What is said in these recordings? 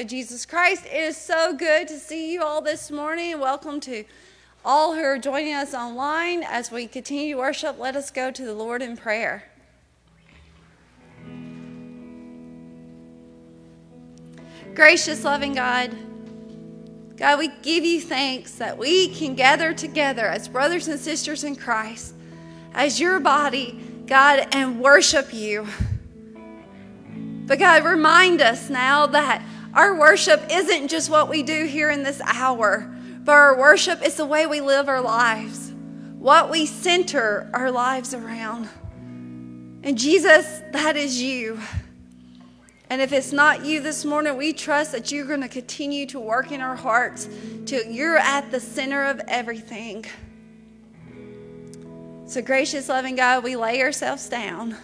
of Jesus Christ. It is so good to see you all this morning. Welcome to all who are joining us online as we continue to worship. Let us go to the Lord in prayer. Gracious, loving God, God, we give you thanks that we can gather together as brothers and sisters in Christ, as your body, God, and worship you. But God, remind us now that our worship isn't just what we do here in this hour, but our worship is the way we live our lives, what we center our lives around. And Jesus, that is you. And if it's not you this morning, we trust that you're going to continue to work in our hearts till you're at the center of everything. So, gracious, loving God, we lay ourselves down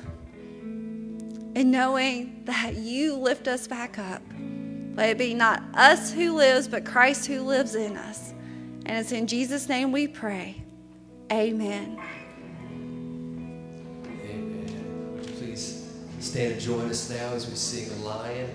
and knowing that you lift us back up. Let it be not us who lives, but Christ who lives in us. And it's in Jesus' name we pray. Amen. Amen. Please stand and join us now as we sing The Lion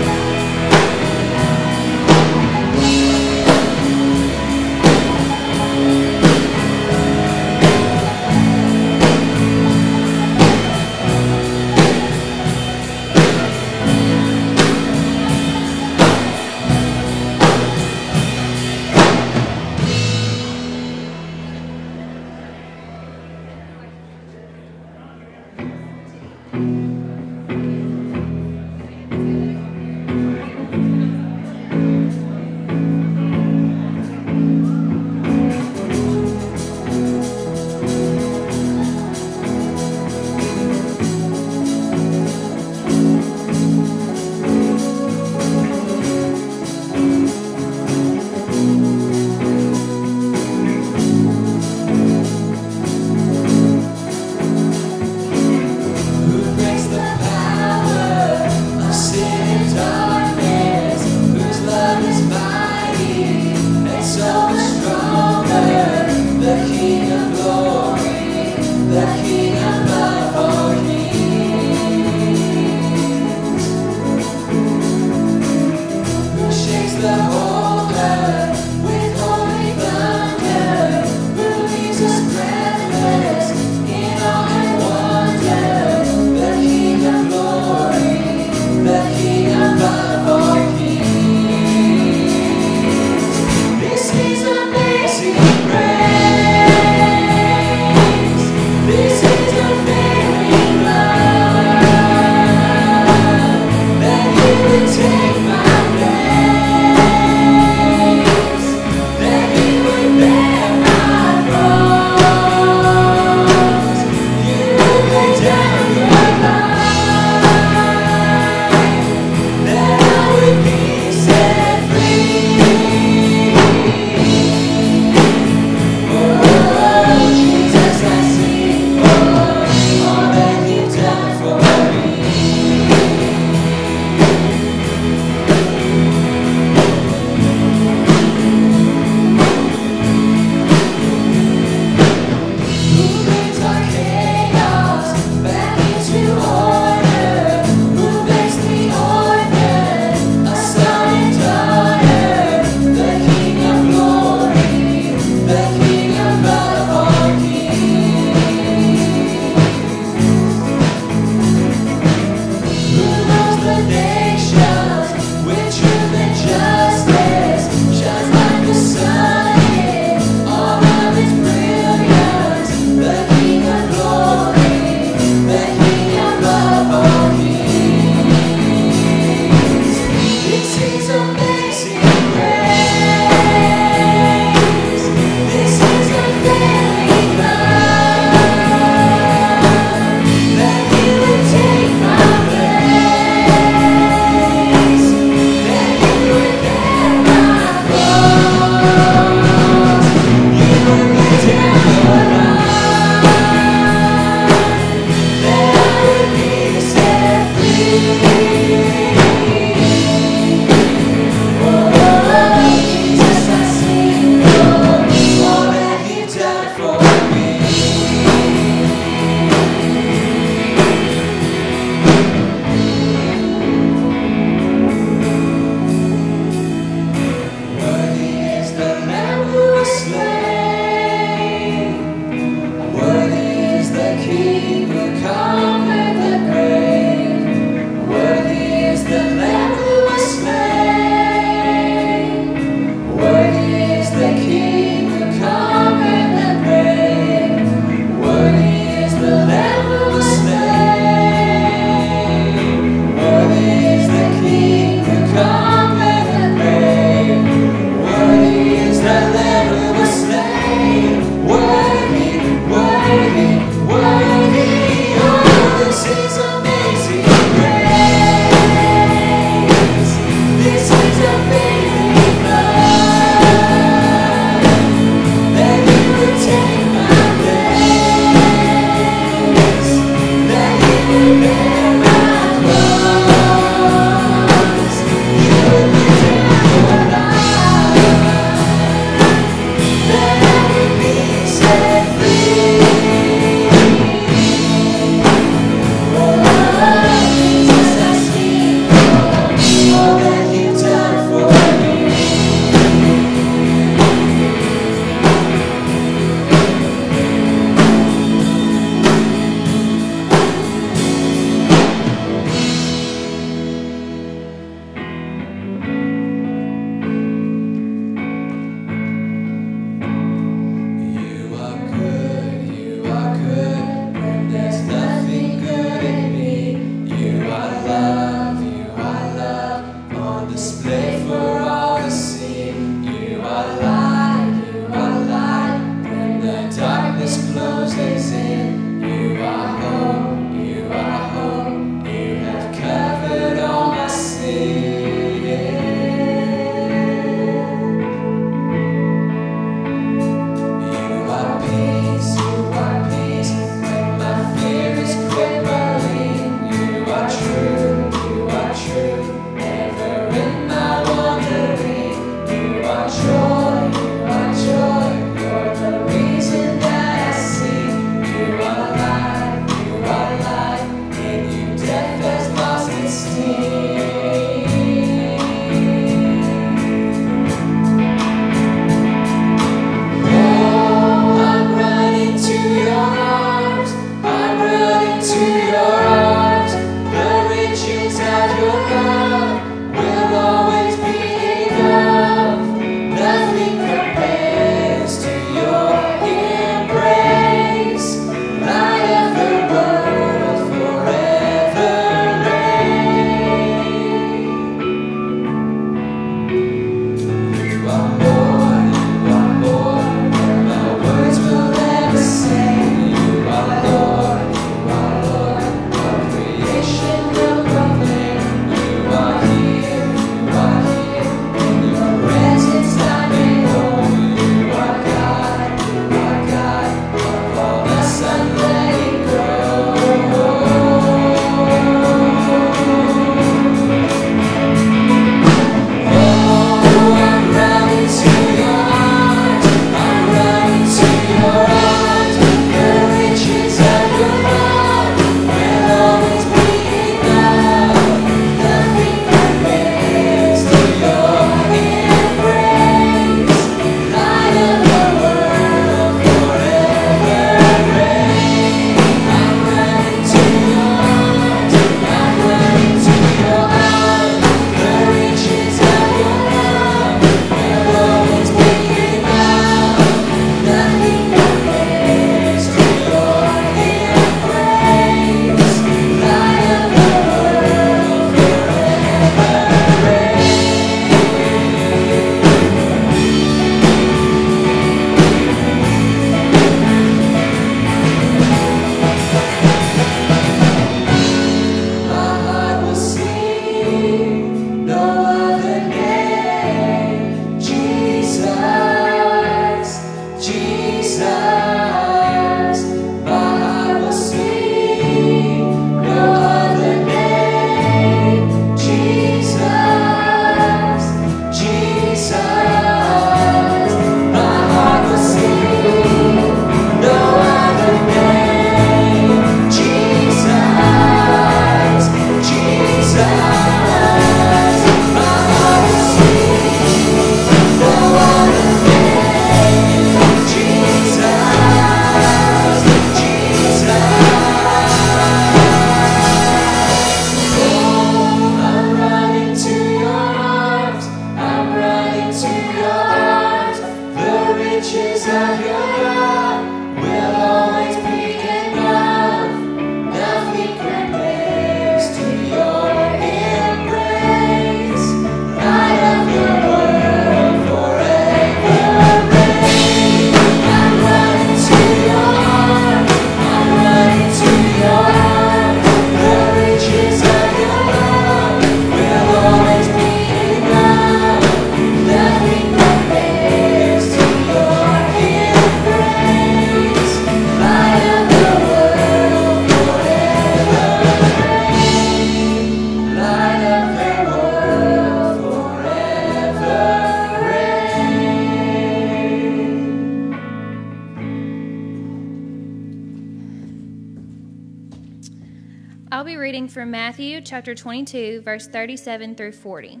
chapter 22, verse 37 through 40.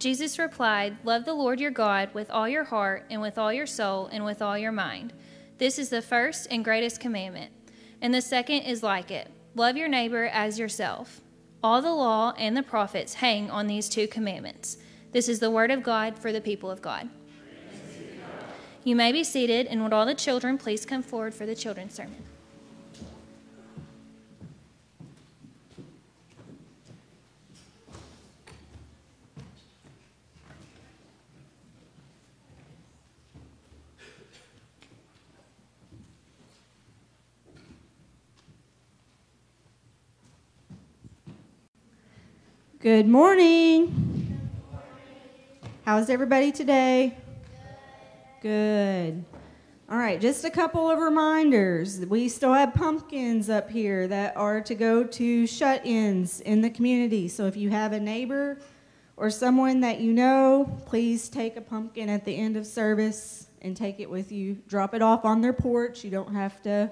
Jesus replied, Love the Lord your God with all your heart, and with all your soul, and with all your mind. This is the first and greatest commandment. And the second is like it love your neighbor as yourself. All the law and the prophets hang on these two commandments. This is the word of God for the people of God. You may be seated, and would all the children please come forward for the children's sermon? Good morning. How's everybody today? Good. All right, just a couple of reminders. We still have pumpkins up here that are to go to shut ins in the community. So if you have a neighbor or someone that you know, please take a pumpkin at the end of service and take it with you. Drop it off on their porch. You don't have to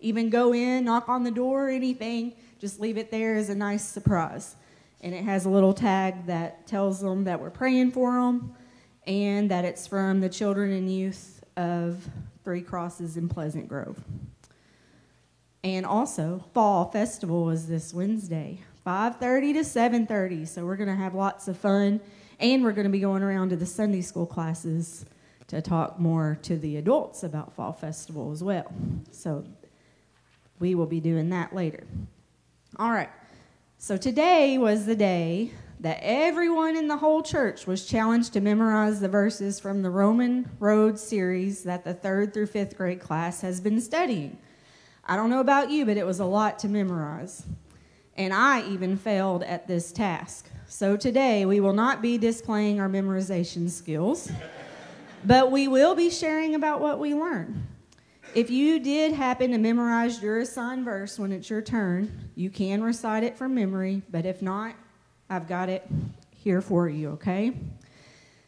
even go in, knock on the door, or anything. Just leave it there as a nice surprise and it has a little tag that tells them that we're praying for them and that it's from the children and youth of Three Crosses in Pleasant Grove. And also, Fall Festival is this Wednesday, 5:30 to 7:30. So we're going to have lots of fun and we're going to be going around to the Sunday school classes to talk more to the adults about Fall Festival as well. So we will be doing that later. All right. So today was the day that everyone in the whole church was challenged to memorize the verses from the Roman Road series that the third through fifth grade class has been studying. I don't know about you, but it was a lot to memorize. And I even failed at this task. So today we will not be displaying our memorization skills, but we will be sharing about what we learned. If you did happen to memorize your assigned verse when it's your turn, you can recite it from memory, but if not, I've got it here for you, okay?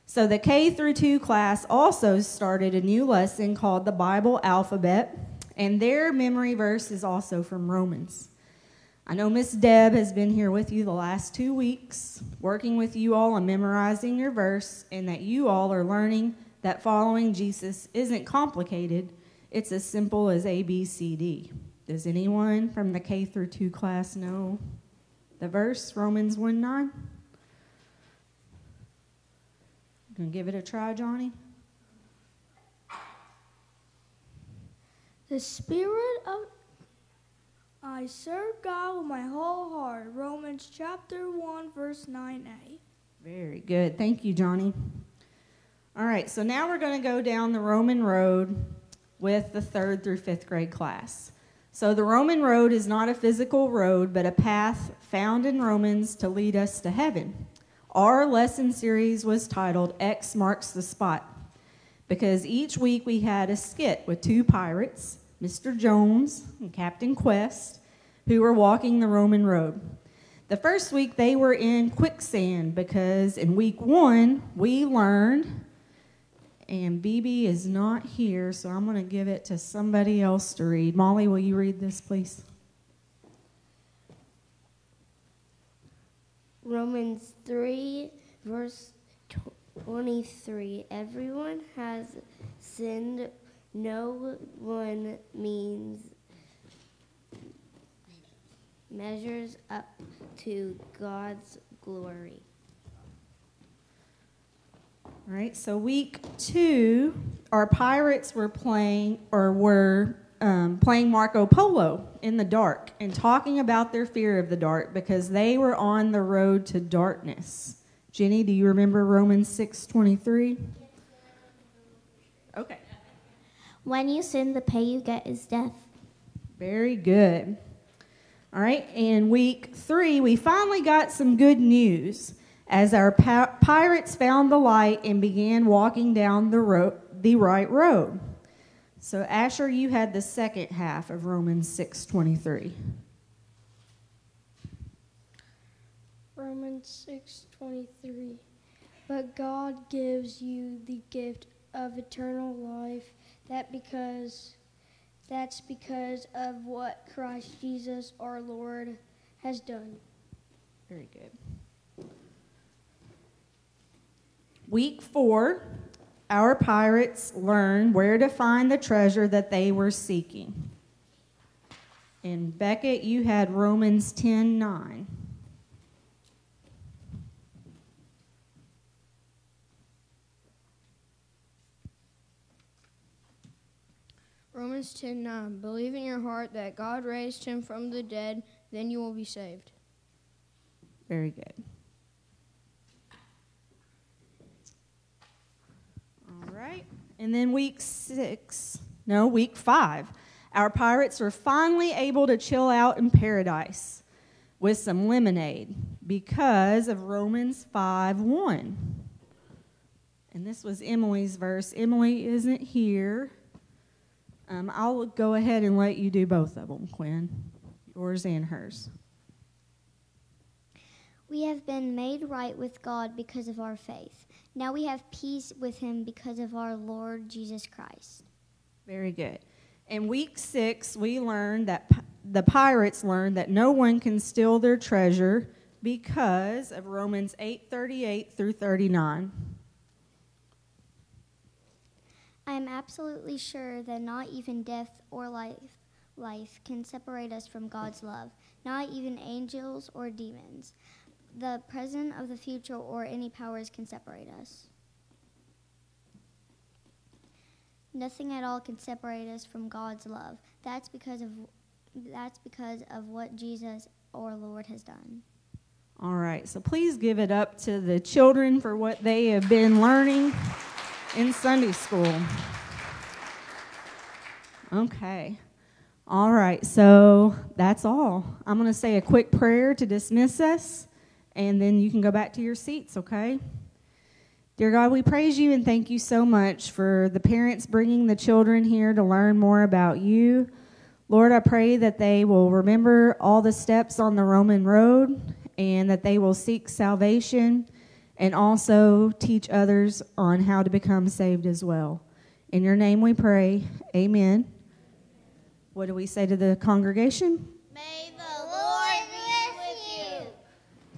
So the K through 2 class also started a new lesson called the Bible Alphabet, and their memory verse is also from Romans. I know Miss Deb has been here with you the last two weeks, working with you all on memorizing your verse, and that you all are learning that following Jesus isn't complicated it's as simple as A, B, C, D. Does anyone from the K through 2 class know the verse, Romans 1 9? Gonna give it a try, Johnny? The spirit of I serve God with my whole heart. Romans chapter 1, verse 9a. Very good. Thank you, Johnny. All right, so now we're going to go down the Roman road with the third through fifth grade class. So the Roman road is not a physical road, but a path found in Romans to lead us to heaven. Our lesson series was titled X Marks the Spot because each week we had a skit with two pirates, Mr. Jones and Captain Quest, who were walking the Roman road. The first week they were in quicksand because in week one we learned and BB is not here, so I'm going to give it to somebody else to read. Molly, will you read this, please? Romans 3, verse 23. Everyone has sinned. No one means measures up to God's glory. All right, so week two, our pirates were playing or were um, playing Marco Polo in the dark and talking about their fear of the dark because they were on the road to darkness. Jenny, do you remember Romans six twenty three? Okay. When you sin, the pay you get is death. Very good. All right, in week three, we finally got some good news as our pirates found the light and began walking down the, ro- the right road. So Asher, you had the second half of Romans 6:23. Romans 6:23. But God gives you the gift of eternal life that because that's because of what Christ Jesus our Lord has done. Very good. Week four, our pirates learned where to find the treasure that they were seeking. And Beckett, you had Romans 10 9. Romans 10 9. Believe in your heart that God raised him from the dead, then you will be saved. Very good. All right. And then week six, no, week five, our pirates were finally able to chill out in paradise with some lemonade because of Romans 5 1. And this was Emily's verse. Emily isn't here. Um, I'll go ahead and let you do both of them, Quinn, yours and hers. We have been made right with God because of our faith. Now we have peace with Him because of our Lord Jesus Christ. Very good. In week six, we learned that the pirates learned that no one can steal their treasure because of Romans 8:38 through 39. I am absolutely sure that not even death or life, life can separate us from God's love, not even angels or demons. The present of the future or any powers can separate us. Nothing at all can separate us from God's love. That's because of that's because of what Jesus our Lord has done. All right, so please give it up to the children for what they have been learning in Sunday school. Okay. All right, so that's all. I'm going to say a quick prayer to dismiss us, and then you can go back to your seats, okay? Dear God, we praise you and thank you so much for the parents bringing the children here to learn more about you. Lord, I pray that they will remember all the steps on the Roman road and that they will seek salvation and also teach others on how to become saved as well. In your name we pray. Amen. What do we say to the congregation? May the Lord be with you.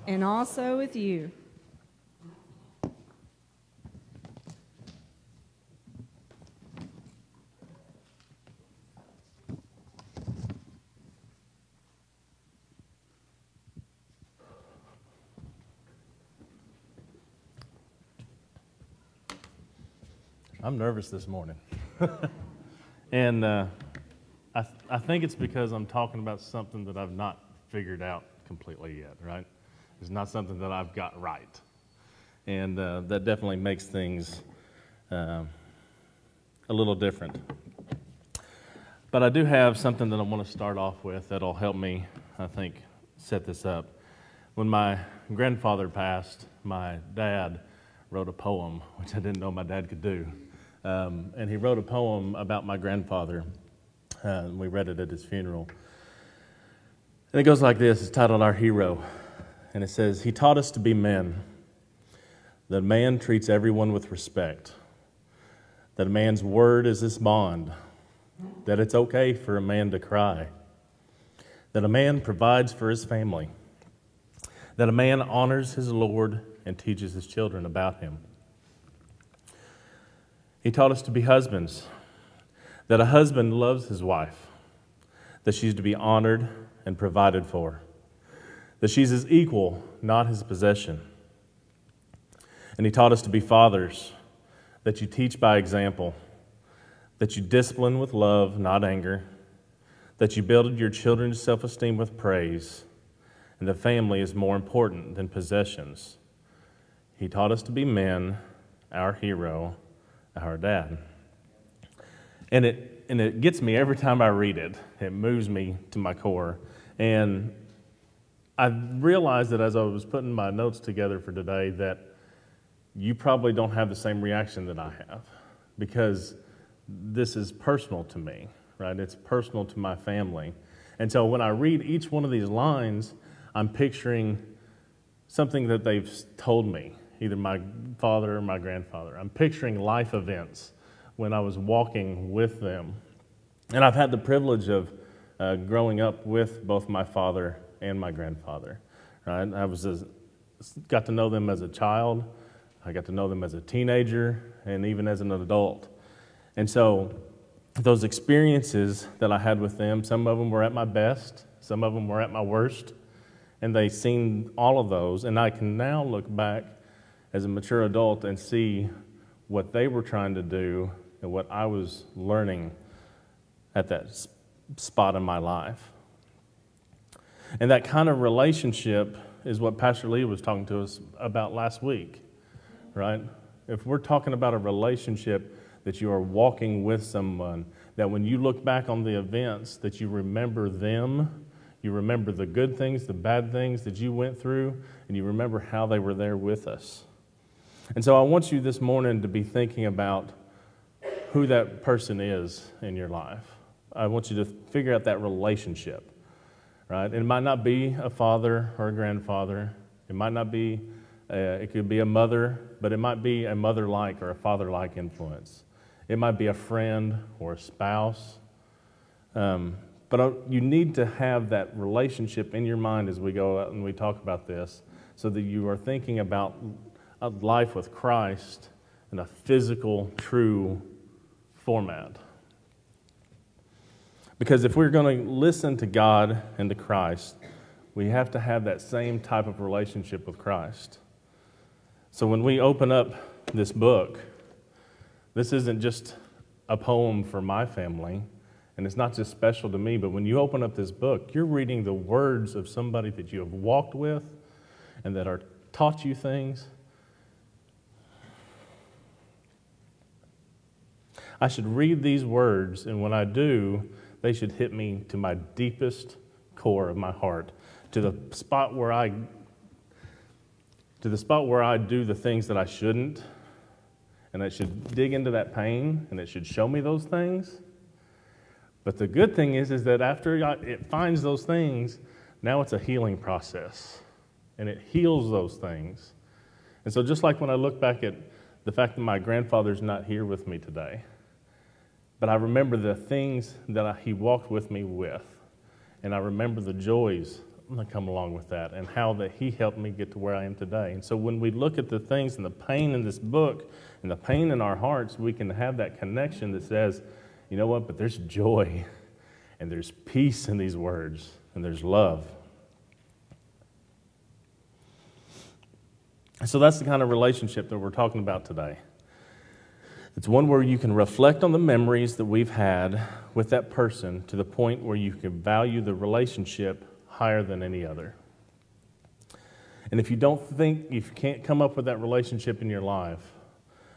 And also with you. I'm nervous this morning. and uh, I, th- I think it's because I'm talking about something that I've not figured out completely yet, right? It's not something that I've got right. And uh, that definitely makes things um a little different. But I do have something that I want to start off with that'll help me, I think, set this up. When my grandfather passed, my dad wrote a poem, which I didn't know my dad could do. Um, and he wrote a poem about my grandfather. Uh, and we read it at his funeral. And it goes like this it's titled Our Hero. And it says, He taught us to be men, that a man treats everyone with respect, that a man's word is his bond, that it's okay for a man to cry, that a man provides for his family, that a man honors his Lord and teaches his children about him. He taught us to be husbands, that a husband loves his wife, that she's to be honored and provided for, that she's his equal, not his possession. And he taught us to be fathers, that you teach by example, that you discipline with love, not anger, that you build your children's self esteem with praise, and the family is more important than possessions. He taught us to be men, our hero, our dad. And it, and it gets me every time I read it. It moves me to my core. And I realized that as I was putting my notes together for today that you probably don't have the same reaction that I have because this is personal to me, right? It's personal to my family. And so when I read each one of these lines, I'm picturing something that they've told me, either my father or my grandfather. I'm picturing life events when I was walking with them. And I've had the privilege of uh, growing up with both my father and my grandfather. Right? I was as, got to know them as a child, I got to know them as a teenager, and even as an adult. And so, those experiences that I had with them, some of them were at my best, some of them were at my worst, and they seen all of those. And I can now look back as a mature adult and see what they were trying to do and what I was learning at that spot in my life. And that kind of relationship is what Pastor Lee was talking to us about last week, right? If we're talking about a relationship that you are walking with someone, that when you look back on the events, that you remember them, you remember the good things, the bad things that you went through, and you remember how they were there with us. And so I want you this morning to be thinking about who that person is in your life. I want you to figure out that relationship, right? It might not be a father or a grandfather. It might not be, a, it could be a mother, but it might be a mother like or a father like influence. It might be a friend or a spouse. Um, but uh, you need to have that relationship in your mind as we go out and we talk about this so that you are thinking about a life with Christ in a physical, true format. Because if we're going to listen to God and to Christ, we have to have that same type of relationship with Christ. So when we open up this book, this isn't just a poem for my family, and it's not just special to me, but when you open up this book, you're reading the words of somebody that you have walked with and that are taught you things. I should read these words, and when I do, they should hit me to my deepest core of my heart, to the spot where I to the spot where I do the things that I shouldn't, and it should dig into that pain, and it should show me those things. But the good thing is, is that after it finds those things, now it's a healing process, and it heals those things. And so, just like when I look back at the fact that my grandfather's not here with me today, but I remember the things that I, he walked with me with. And I remember the joys that come along with that and how that he helped me get to where I am today. And so when we look at the things and the pain in this book and the pain in our hearts, we can have that connection that says, you know what, but there's joy and there's peace in these words and there's love. So that's the kind of relationship that we're talking about today. It's one where you can reflect on the memories that we've had with that person to the point where you can value the relationship higher than any other. And if you don't think, if you can't come up with that relationship in your life,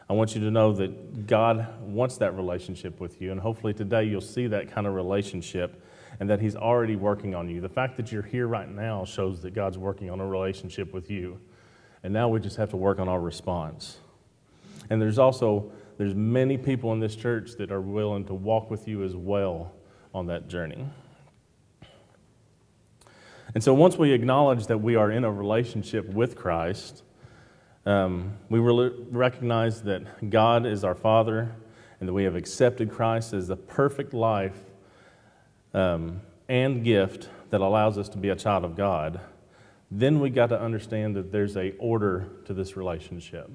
I want you to know that God wants that relationship with you. And hopefully today you'll see that kind of relationship and that He's already working on you. The fact that you're here right now shows that God's working on a relationship with you. And now we just have to work on our response. And there's also there's many people in this church that are willing to walk with you as well on that journey. And so once we acknowledge that we are in a relationship with Christ, um, we re- recognize that God is our Father and that we have accepted Christ as the perfect life um, and gift that allows us to be a child of God. Then we got to understand that there's a order to this relationship.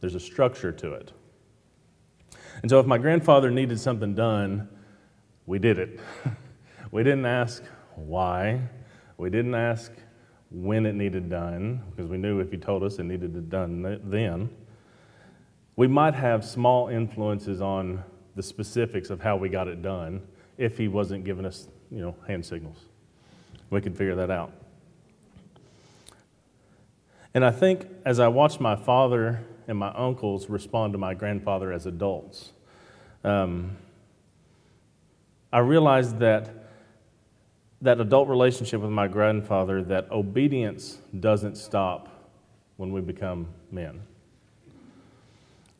There's a structure to it. And so if my grandfather needed something done, we did it. we didn't ask why. We didn't ask when it needed done, because we knew if he told us it needed it done then. We might have small influences on the specifics of how we got it done if he wasn't giving us, you know, hand signals. We could figure that out. And I think as I watched my father and my uncles respond to my grandfather as adults. Um, I realized that that adult relationship with my grandfather, that obedience doesn't stop when we become men.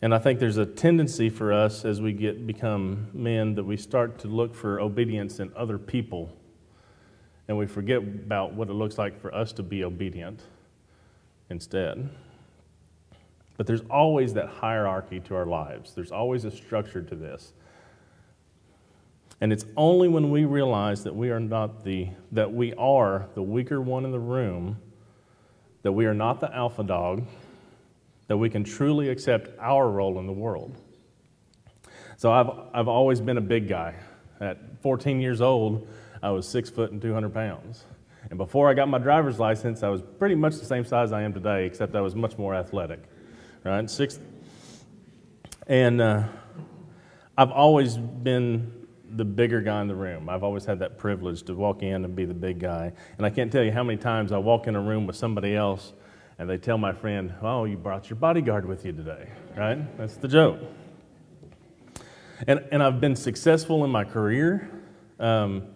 And I think there's a tendency for us as we get become men that we start to look for obedience in other people and we forget about what it looks like for us to be obedient instead. But there's always that hierarchy to our lives, there's always a structure to this. And it's only when we realize that we are not the that we are the weaker one in the room, that we are not the alpha dog, that we can truly accept our role in the world. So I've I've always been a big guy. At 14 years old, I was six foot and 200 pounds. And before I got my driver's license, I was pretty much the same size I am today, except I was much more athletic. Right? Six. And uh, I've always been the bigger guy in the room. I've always had that privilege to walk in and be the big guy. And I can't tell you how many times I walk in a room with somebody else and they tell my friend, Oh, you brought your bodyguard with you today, right? That's the joke. And, and I've been successful in my career. Um,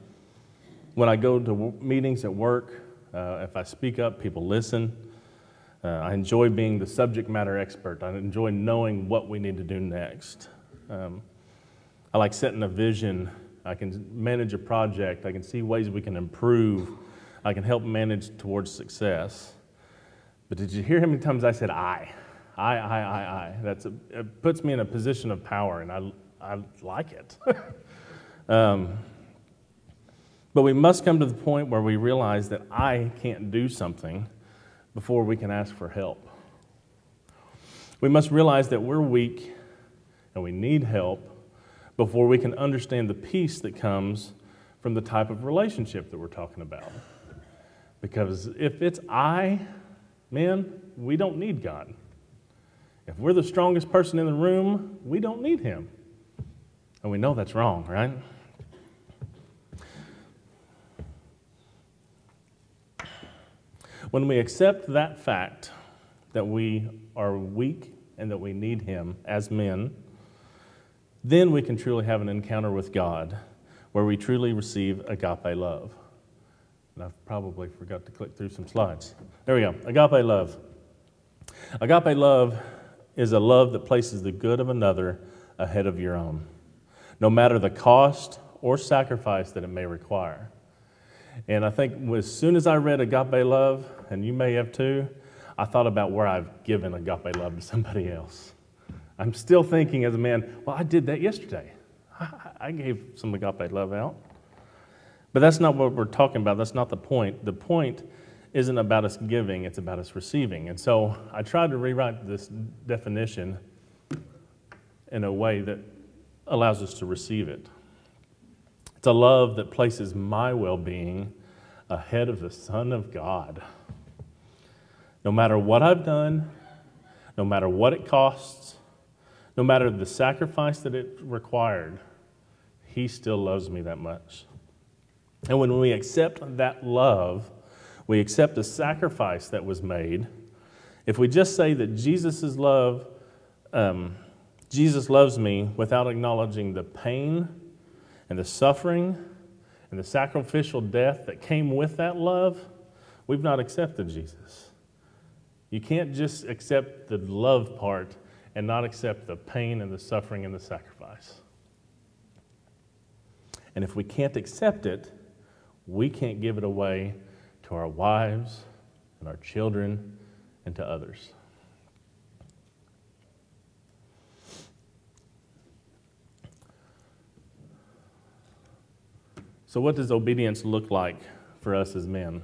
when I go to meetings at work, uh, if I speak up, people listen. Uh, I enjoy being the subject matter expert. I enjoy knowing what we need to do next. Um, I like setting a vision. I can manage a project. I can see ways we can improve. I can help manage towards success. But did you hear how many times I said I? I, I, I, I. That's a, it puts me in a position of power, and I, I like it. um, but we must come to the point where we realize that I can't do something before we can ask for help. We must realize that we're weak and we need help before we can understand the peace that comes from the type of relationship that we're talking about. Because if it's I, man, we don't need God. If we're the strongest person in the room, we don't need Him. And we know that's wrong, right? When we accept that fact that we are weak and that we need Him as men, then we can truly have an encounter with God where we truly receive agape love. And I've probably forgot to click through some slides. There we go. Agape love. Agape love is a love that places the good of another ahead of your own, no matter the cost or sacrifice that it may require. And I think as soon as I read agape love, and you may have too, I thought about where I've given agape love to somebody else. I'm still thinking as a man, well, I did that yesterday. I gave some agape love out. But that's not what we're talking about. That's not the point. The point isn't about us giving, it's about us receiving. And so I tried to rewrite this definition in a way that allows us to receive it. A love that places my well being ahead of the Son of God. No matter what I've done, no matter what it costs, no matter the sacrifice that it required, He still loves me that much. And when we accept that love, we accept the sacrifice that was made. If we just say that Jesus' love, um, Jesus loves me without acknowledging the pain and the suffering and the sacrificial death that came with that love, we've not accepted Jesus. You can't just accept the love part and not accept the pain and the suffering and the sacrifice. And if we can't accept it, we can't give it away to our wives and our children and to others. So, what does obedience look like for us as men?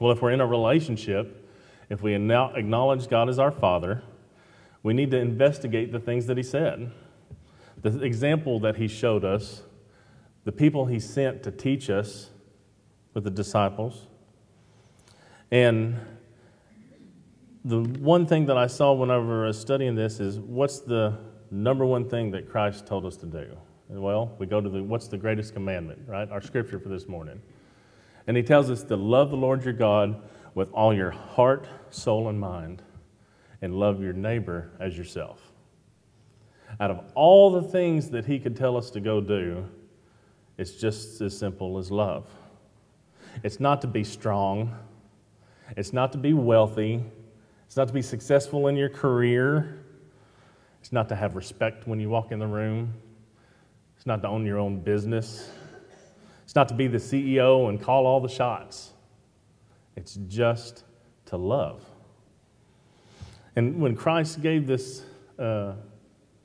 Well, if we're in a relationship, if we acknowledge God as our Father, we need to investigate the things that He said. The example that He showed us, the people He sent to teach us with the disciples. And the one thing that I saw whenever I was studying this is what's the number one thing that Christ told us to do? Well, we go to the what's the greatest commandment, right? Our scripture for this morning. And he tells us to love the Lord your God with all your heart, soul, and mind, and love your neighbor as yourself. Out of all the things that he could tell us to go do, it's just as simple as love. It's not to be strong, it's not to be wealthy, it's not to be successful in your career, it's not to have respect when you walk in the room. It's not to own your own business. It's not to be the CEO and call all the shots. It's just to love. And when Christ gave this uh,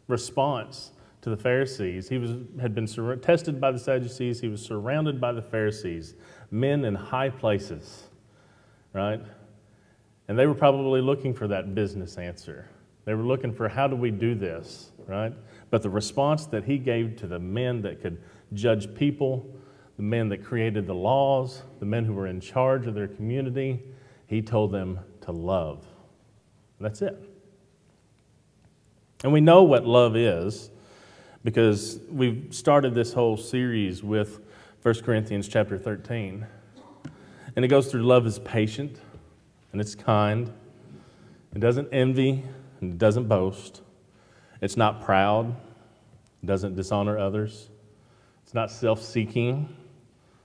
response to the Pharisees. He was, had been sur- tested by the Sadducees. He was surrounded by the Pharisees, men in high places, right? And they were probably looking for that business answer. They were looking for how do we do this, right? But the response that he gave to the men that could judge people, the men that created the laws, the men who were in charge of their community, he told them to love. That's it. And we know what love is because we've started this whole series with 1 Corinthians chapter 13. And it goes through love is patient and it's kind. It doesn't envy and it doesn't boast. It's not proud. Doesn't dishonor others. It's not self seeking.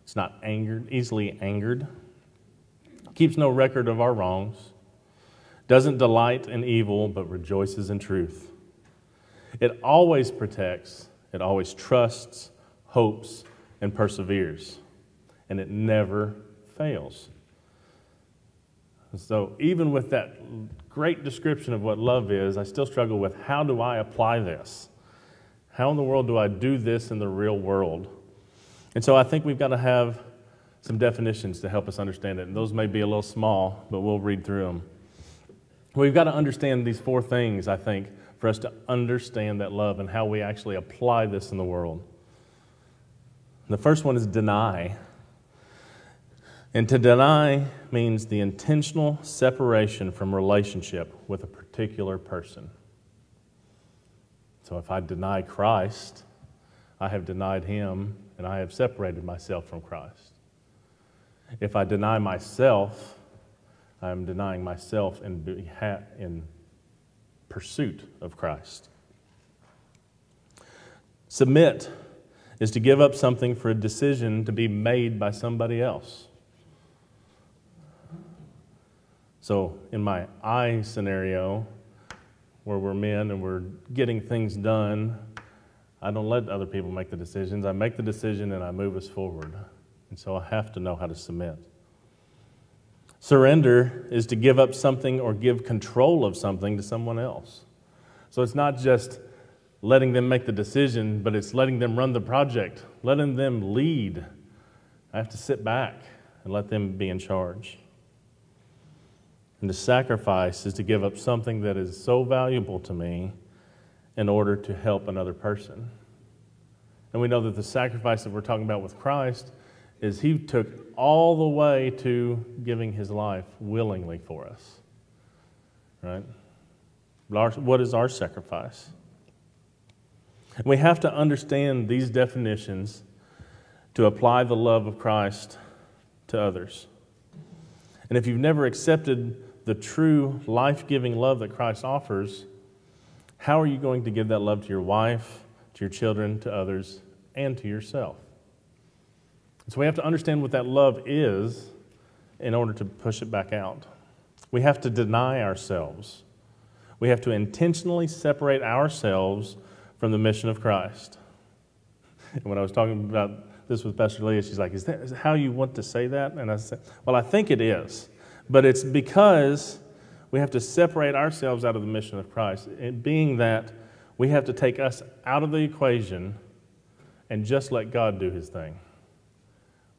It's not angered, easily angered. Keeps no record of our wrongs. Doesn't delight in evil, but rejoices in truth. It always protects, it always trusts, hopes, and perseveres. And it never fails. So, even with that great description of what love is, I still struggle with how do I apply this? How in the world do I do this in the real world? And so, I think we've got to have some definitions to help us understand it. And those may be a little small, but we'll read through them. We've got to understand these four things, I think, for us to understand that love and how we actually apply this in the world. The first one is deny. And to deny means the intentional separation from relationship with a particular person. So if I deny Christ, I have denied him and I have separated myself from Christ. If I deny myself, I am denying myself in, in pursuit of Christ. Submit is to give up something for a decision to be made by somebody else. So, in my I scenario, where we're men and we're getting things done, I don't let other people make the decisions. I make the decision and I move us forward. And so I have to know how to submit. Surrender is to give up something or give control of something to someone else. So it's not just letting them make the decision, but it's letting them run the project, letting them lead. I have to sit back and let them be in charge. And to sacrifice is to give up something that is so valuable to me in order to help another person. And we know that the sacrifice that we're talking about with Christ is he took all the way to giving his life willingly for us. Right? What is our sacrifice? We have to understand these definitions to apply the love of Christ to others. And if you've never accepted the true life giving love that Christ offers, how are you going to give that love to your wife, to your children, to others, and to yourself? So we have to understand what that love is in order to push it back out. We have to deny ourselves. We have to intentionally separate ourselves from the mission of Christ. And when I was talking about this with Pastor Leah, she's like, Is that how you want to say that? And I said, Well, I think it is. But it's because we have to separate ourselves out of the mission of Christ, being that we have to take us out of the equation and just let God do his thing.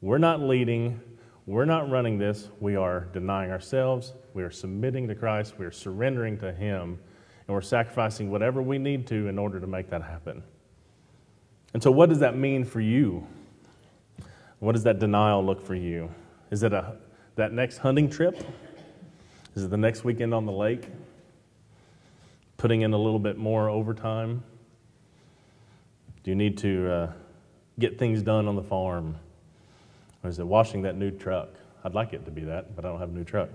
We're not leading, we're not running this. We are denying ourselves, we are submitting to Christ, we are surrendering to him, and we're sacrificing whatever we need to in order to make that happen. And so, what does that mean for you? What does that denial look for you? Is it a that next hunting trip? Is it the next weekend on the lake? Putting in a little bit more overtime? Do you need to uh, get things done on the farm? Or is it washing that new truck? I'd like it to be that, but I don't have a new truck.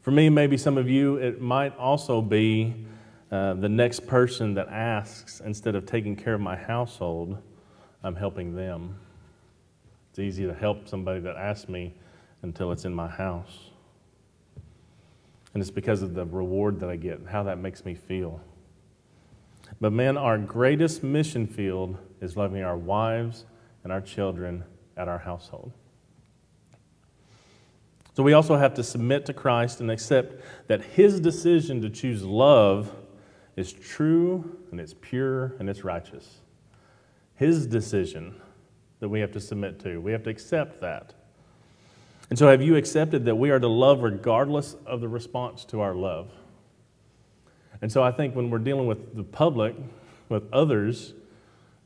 For me, maybe some of you, it might also be uh, the next person that asks, instead of taking care of my household, I'm helping them. It's easy to help somebody that asks me until it's in my house. And it's because of the reward that I get, and how that makes me feel. But man, our greatest mission field is loving our wives and our children at our household. So we also have to submit to Christ and accept that his decision to choose love is true and it's pure and it's righteous. His decision that we have to submit to. We have to accept that. And so, have you accepted that we are to love regardless of the response to our love? And so, I think when we're dealing with the public, with others,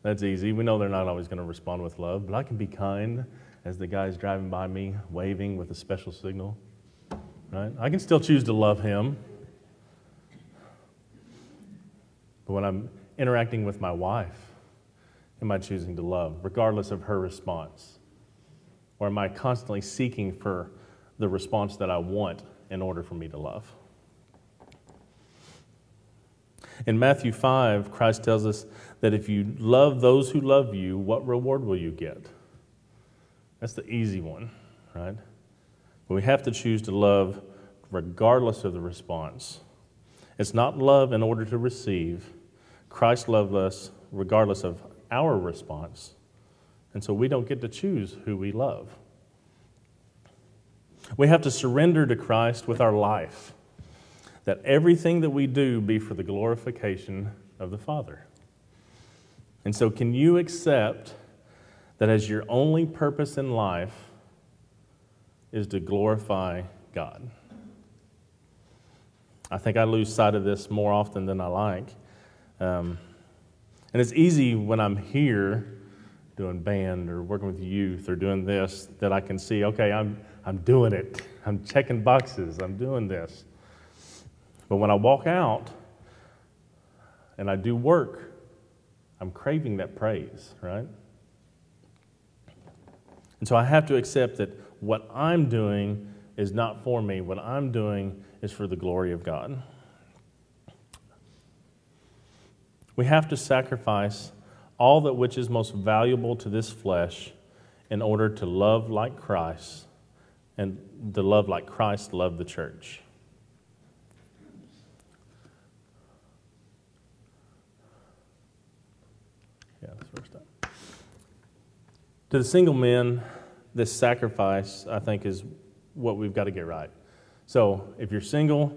that's easy. We know they're not always going to respond with love, but I can be kind as the guy's driving by me, waving with a special signal. Right? I can still choose to love him. But when I'm interacting with my wife, am I choosing to love, regardless of her response? Or am I constantly seeking for the response that I want in order for me to love? In Matthew 5, Christ tells us that if you love those who love you, what reward will you get? That's the easy one, right? But we have to choose to love regardless of the response. It's not love in order to receive. Christ loved us regardless of our response. And so we don't get to choose who we love. We have to surrender to Christ with our life, that everything that we do be for the glorification of the Father. And so, can you accept that as your only purpose in life is to glorify God? I think I lose sight of this more often than I like. Um, and it's easy when I'm here doing band or working with youth or doing this that I can see, okay, I'm, I'm doing it. I'm checking boxes. I'm doing this. But when I walk out and I do work, I'm craving that praise, right? And so I have to accept that what I'm doing is not for me. What I'm doing is for the glory of God. We have to sacrifice all that which is most valuable to this flesh in order to love like Christ and to love like Christ loved the church. Yeah, that's first up. To the single men, this sacrifice, I think, is what we've got to get right. So if you're single,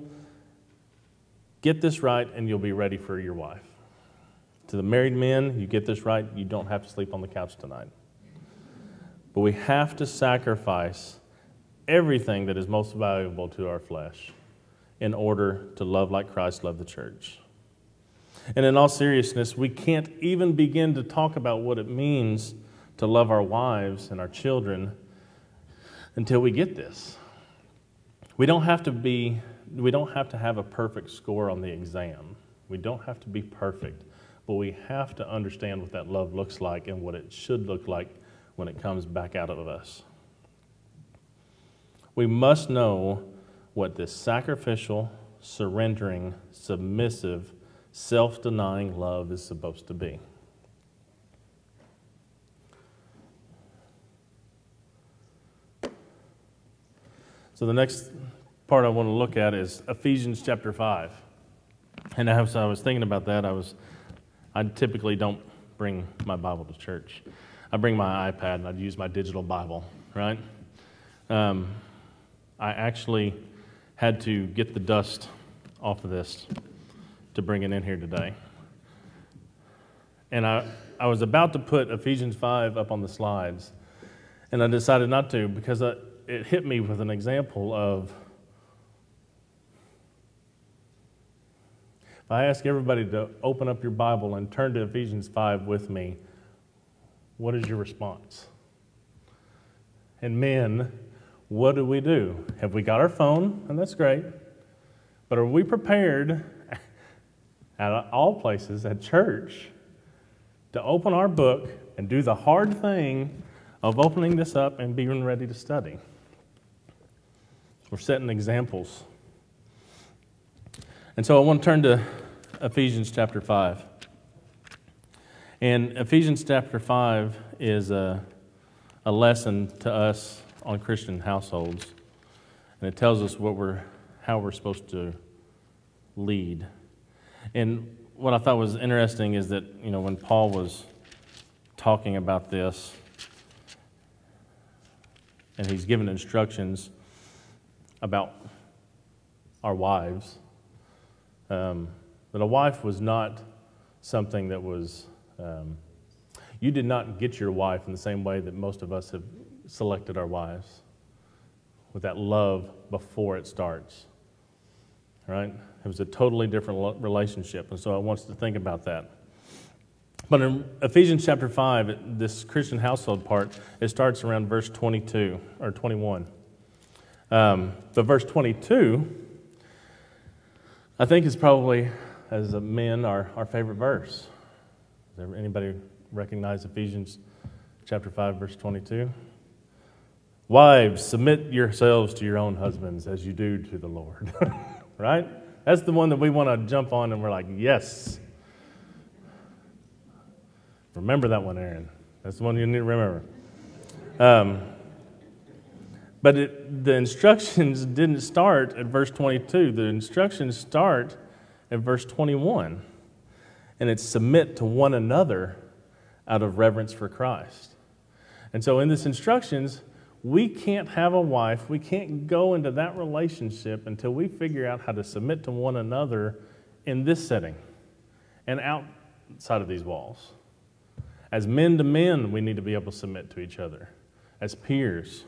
get this right and you'll be ready for your wife. To the married men, you get this right, you don't have to sleep on the couch tonight. But we have to sacrifice everything that is most valuable to our flesh in order to love like Christ loved the church. And in all seriousness, we can't even begin to talk about what it means to love our wives and our children until we get this. We don't have to be we don't have to have a perfect score on the exam. We don't have to be perfect but we have to understand what that love looks like and what it should look like when it comes back out of us. We must know what this sacrificial, surrendering, submissive, self denying love is supposed to be. So, the next part I want to look at is Ephesians chapter 5. And as I was thinking about that, I was I typically don't bring my Bible to church. I bring my iPad and I'd use my digital Bible, right? Um, I actually had to get the dust off of this to bring it in here today. And I, I was about to put Ephesians 5 up on the slides, and I decided not to because I, it hit me with an example of If I ask everybody to open up your Bible and turn to Ephesians 5 with me, what is your response? And men, what do we do? Have we got our phone? And that's great. But are we prepared at all places, at church, to open our book and do the hard thing of opening this up and being ready to study? We're setting examples. And so I want to turn to Ephesians chapter 5. And Ephesians chapter 5 is a, a lesson to us on Christian households. And it tells us what we're, how we're supposed to lead. And what I thought was interesting is that, you know, when Paul was talking about this, and he's given instructions about our wives, um, That a wife was not something that was, um, you did not get your wife in the same way that most of us have selected our wives, with that love before it starts. Right? It was a totally different relationship. And so I want us to think about that. But in Ephesians chapter 5, this Christian household part, it starts around verse 22 or 21. Um, but verse 22, I think, is probably, as a men, our, our favorite verse. Does anybody recognize Ephesians chapter 5, verse 22? Wives, submit yourselves to your own husbands as you do to the Lord. right? That's the one that we want to jump on and we're like, yes. Remember that one, Aaron. That's the one you need to remember. Um, but it, the instructions didn't start at verse 22. The instructions start at verse 21. And it's submit to one another out of reverence for Christ. And so in this instructions, we can't have a wife, we can't go into that relationship until we figure out how to submit to one another in this setting and outside of these walls. As men to men, we need to be able to submit to each other as peers.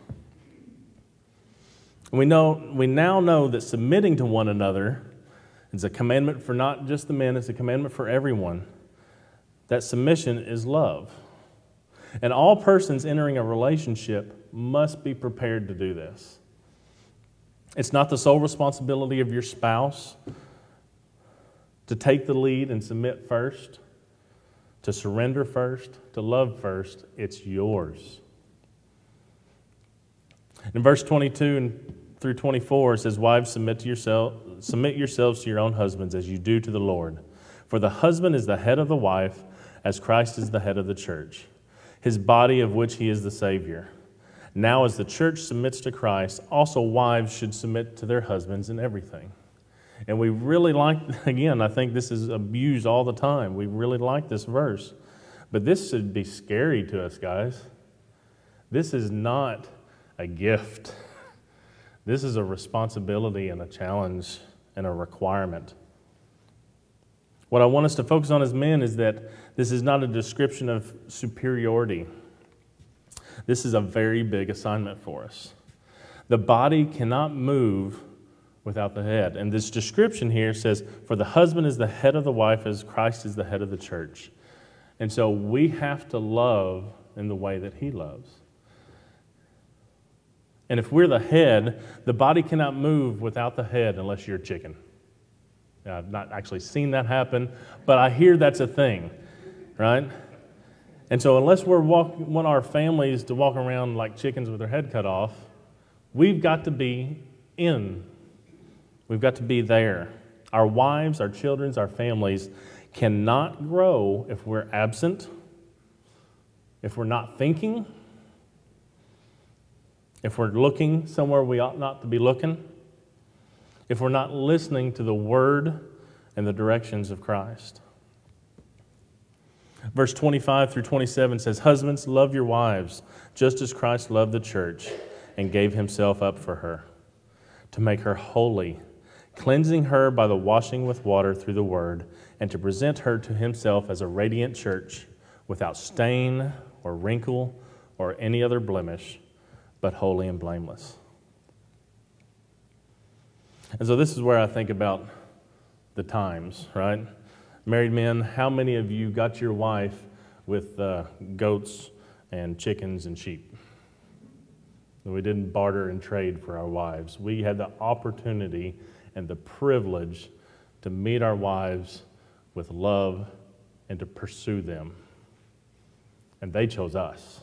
We, know, we now know that submitting to one another is a commandment for not just the men, it's a commandment for everyone. That submission is love. And all persons entering a relationship must be prepared to do this. It's not the sole responsibility of your spouse to take the lead and submit first, to surrender first, to love first. It's yours. In verse 22 and through 24, says, Wives, submit, to yourself, submit yourselves to your own husbands as you do to the Lord. For the husband is the head of the wife, as Christ is the head of the church, his body of which he is the Savior. Now, as the church submits to Christ, also wives should submit to their husbands in everything. And we really like, again, I think this is abused all the time. We really like this verse. But this should be scary to us, guys. This is not a gift. This is a responsibility and a challenge and a requirement. What I want us to focus on as men is that this is not a description of superiority. This is a very big assignment for us. The body cannot move without the head. And this description here says, For the husband is the head of the wife as Christ is the head of the church. And so we have to love in the way that he loves. And if we're the head, the body cannot move without the head unless you're a chicken. Now, I've not actually seen that happen, but I hear that's a thing, right? And so, unless walk, want our families to walk around like chickens with their head cut off, we've got to be in. We've got to be there. Our wives, our children, our families cannot grow if we're absent, if we're not thinking, if we're looking somewhere we ought not to be looking, if we're not listening to the word and the directions of Christ. Verse 25 through 27 says, Husbands, love your wives, just as Christ loved the church and gave himself up for her, to make her holy, cleansing her by the washing with water through the word, and to present her to himself as a radiant church, without stain or wrinkle or any other blemish but holy and blameless. And so this is where I think about the times, right? Married men, how many of you got your wife with uh, goats and chickens and sheep? We didn't barter and trade for our wives. We had the opportunity and the privilege to meet our wives with love and to pursue them. And they chose us.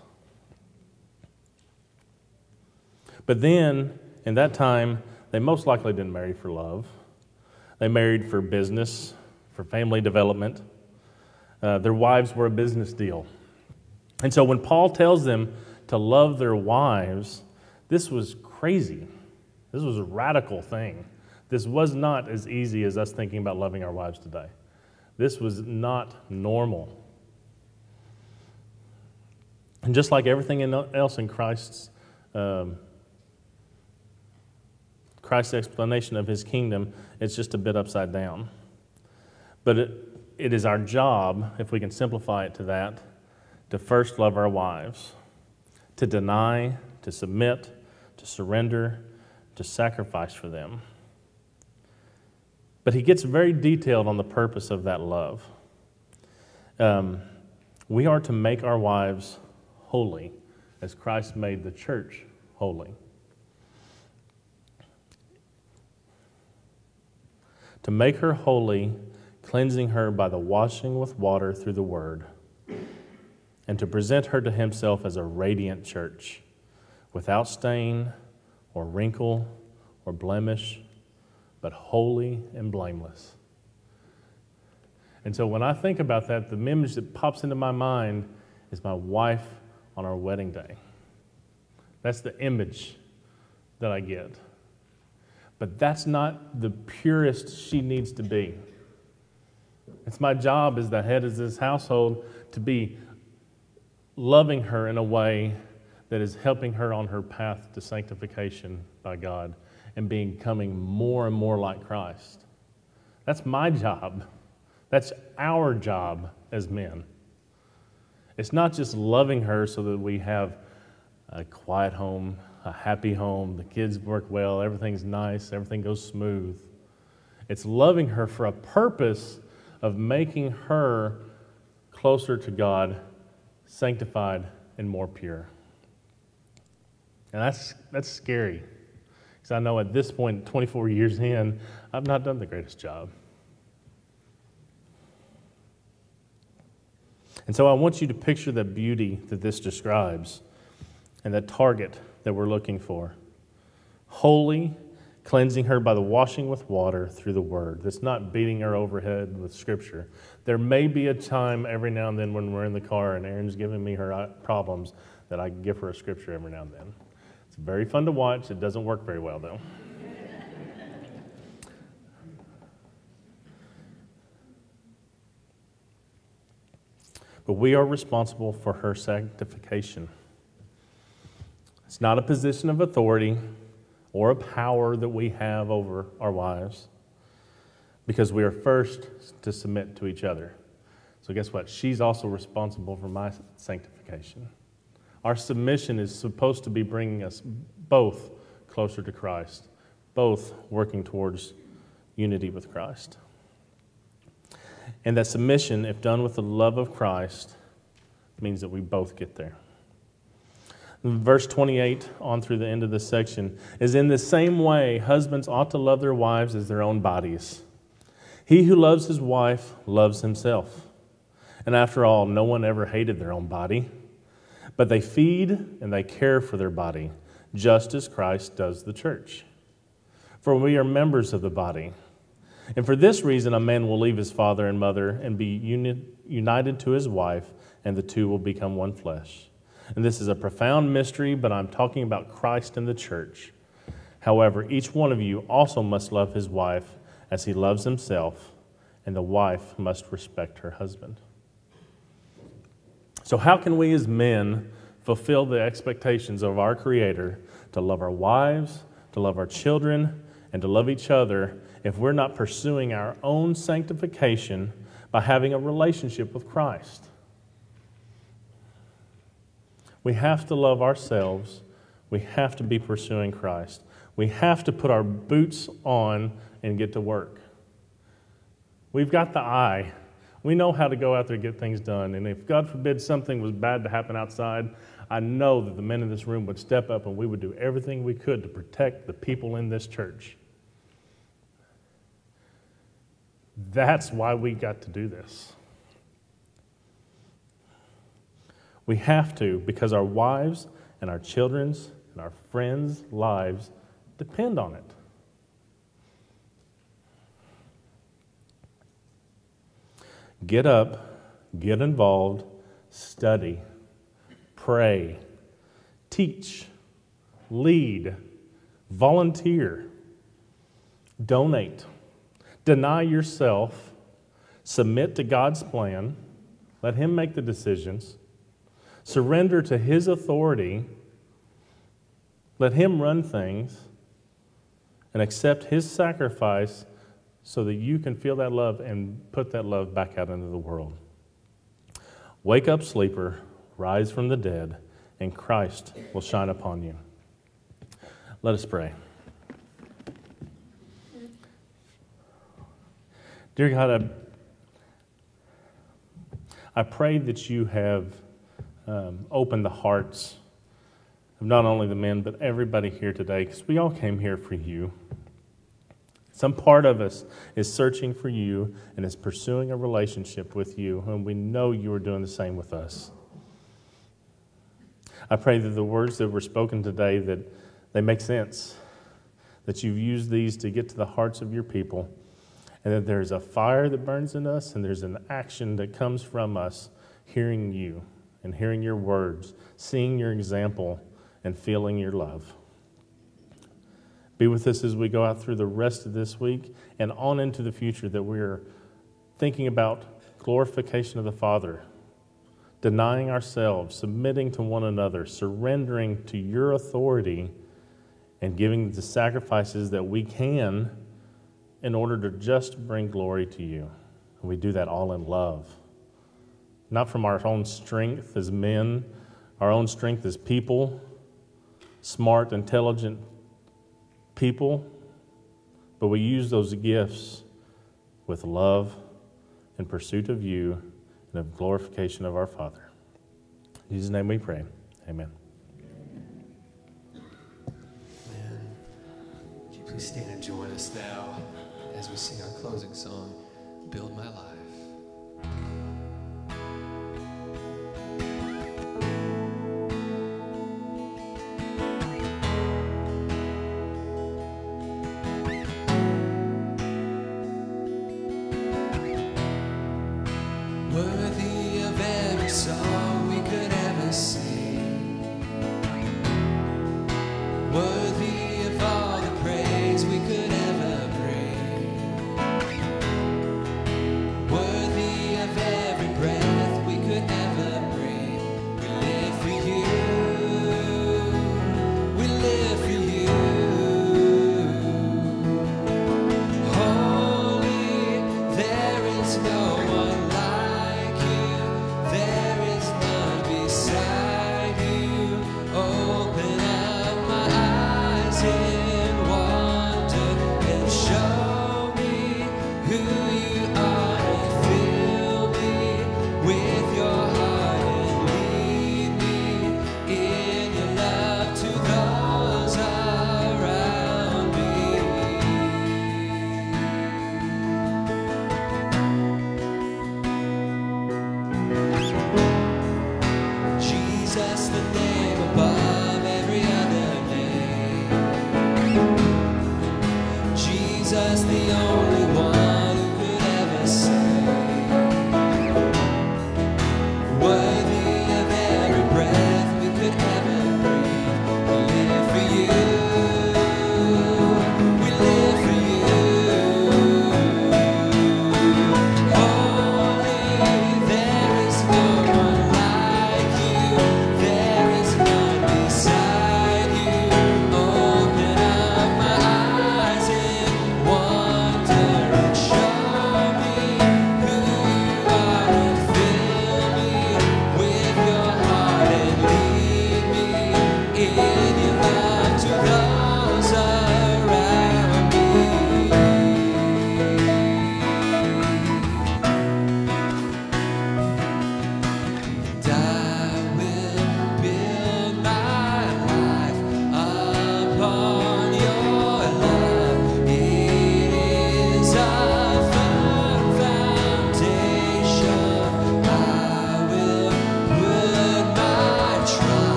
But then, in that time, they most likely didn't marry for love. They married for business, for family development. Uh, their wives were a business deal. And so when Paul tells them to love their wives, this was crazy. This was a radical thing. This was not as easy as us thinking about loving our wives today. This was not normal. And just like everything else in Christ's um, Christ's explanation of his kingdom, it's just a bit upside down. But it, it is our job, if we can simplify it to that, to first love our wives, to deny, to submit, to surrender, to sacrifice for them. But he gets very detailed on the purpose of that love. Um, we are to make our wives holy as Christ made the church holy. To make her holy, cleansing her by the washing with water through the word, and to present her to himself as a radiant church, without stain or wrinkle or blemish, but holy and blameless. And so when I think about that, the image that pops into my mind is my wife on our wedding day. That's the image that I get. But that's not the purest she needs to be. It's my job as the head of this household to be loving her in a way that is helping her on her path to sanctification by God and becoming more and more like Christ. That's my job. That's our job as men. It's not just loving her so that we have a quiet home, a happy home, the kids work well, everything's nice, everything goes smooth. It's loving her for a purpose of making her closer to God, sanctified, and more pure. And that's, that's scary. Because I know at this point, 24 years in, I've not done the greatest job. And so I want you to picture the beauty that this describes and the target that we're looking for. Holy, cleansing her by the washing with water through the word. That's not beating her overhead with scripture. There may be a time every now and then when we're in the car and Erin's giving me her uh, problems that I give her a scripture every now and then. It's very fun to watch. It doesn't work very well, though. but we are responsible for her sanctification. It's not a position of authority or a power that we have over our wives because we are first to submit to each other. So, guess what? She's also responsible for my sanctification. Our submission is supposed to be bringing us both closer to Christ, both working towards unity with Christ. And that submission, if done with the love of Christ, means that we both get there. Verse 28 on through the end of this section is in the same way, husbands ought to love their wives as their own bodies. He who loves his wife loves himself. And after all, no one ever hated their own body, but they feed and they care for their body, just as Christ does the church. For we are members of the body. And for this reason, a man will leave his father and mother and be uni- united to his wife, and the two will become one flesh. And this is a profound mystery, but I'm talking about Christ and the church. However, each one of you also must love his wife as he loves himself, and the wife must respect her husband. So, how can we as men fulfill the expectations of our Creator to love our wives, to love our children, and to love each other if we're not pursuing our own sanctification by having a relationship with Christ. We have to love ourselves. We have to be pursuing Christ. We have to put our boots on and get to work. We've got the eye. We know how to go out there and get things done. And if, God forbid, something was bad to happen outside, I know that the men in this room would step up and we would do everything we could to protect the people in this church. That's why we got to do this. We have to because our wives and our children's and our friends' lives depend on it. Get up, get involved, study, pray, teach, lead, volunteer, donate Deny yourself, submit to God's plan, let Him make the decisions, surrender to His authority, let Him run things, and accept His sacrifice so that you can feel that love and put that love back out into the world. Wake up, sleeper, rise from the dead, and Christ will shine upon you. Let us pray. Dear God, I, I pray that you have um, opened the hearts of not only the men, but everybody here today, because we all came here for you. Some part of us is searching for you and is pursuing a relationship with you, and we know you are doing the same with us. I pray that the words that were spoken today that they make sense, that you've used these to get to the hearts of your people, and that there's a fire that burns in us, and there's an action that comes from us hearing you and hearing your words, seeing your example, and feeling your love. Be with us as we go out through the rest of this week and on into the future that we're thinking about glorification of the Father, denying ourselves, submitting to one another, surrendering to your authority, and giving the sacrifices that we can in order to just bring glory to you. And we do that all in love, not from our own strength as men, our own strength as people, smart, intelligent people, but we use those gifts with love and pursuit of you and of glorification of our Father. In Jesus' name we pray. Amen. Amen. Would you please stand and join us now as we sing our closing song, Build My Life?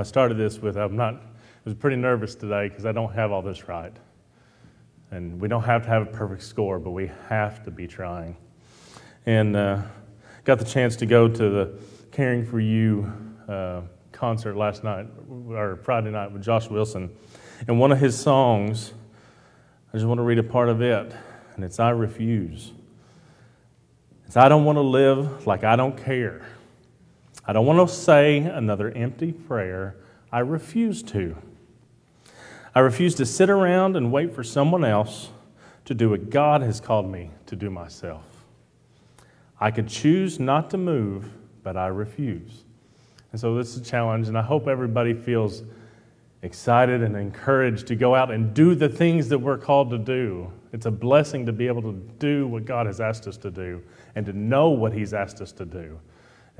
I started this with I'm not, I was pretty nervous today because I don't have all this right. And we don't have to have a perfect score, but we have to be trying. And uh, got the chance to go to the Caring for You uh, concert last night, or Friday night, with Josh Wilson. And one of his songs, I just want to read a part of it, and it's I Refuse. It's I don't want to live like I don't care. I don't want to say another empty prayer. I refuse to. I refuse to sit around and wait for someone else to do what God has called me to do myself. I could choose not to move, but I refuse. And so this is a challenge, and I hope everybody feels excited and encouraged to go out and do the things that we're called to do. It's a blessing to be able to do what God has asked us to do and to know what He's asked us to do.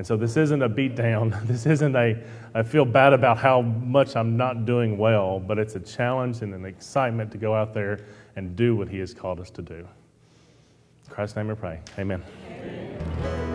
And so this isn't a beat down. This isn't a, I feel bad about how much I'm not doing well, but it's a challenge and an excitement to go out there and do what He has called us to do. In Christ's name we pray. Amen. Amen.